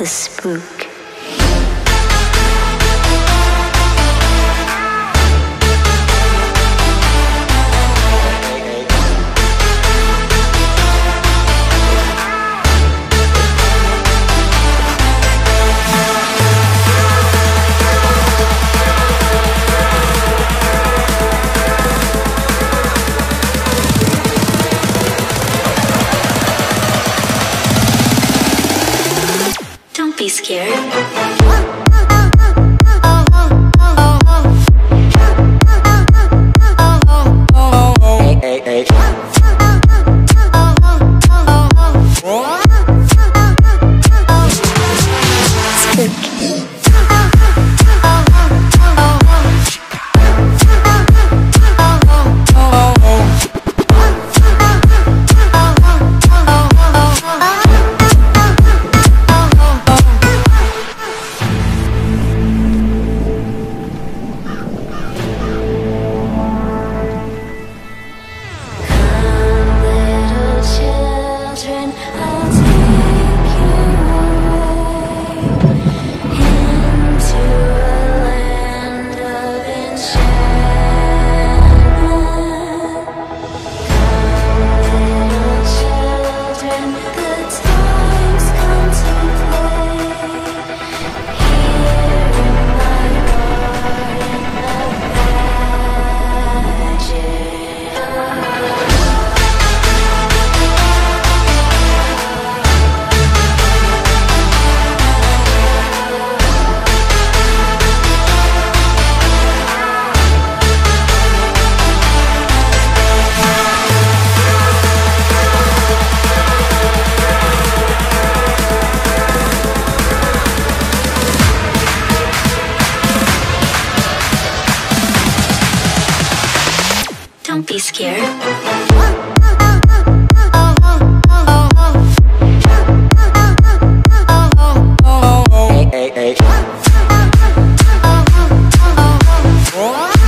the spook. be scared. Hey, hey. Don't be scared. Hey, hey, hey.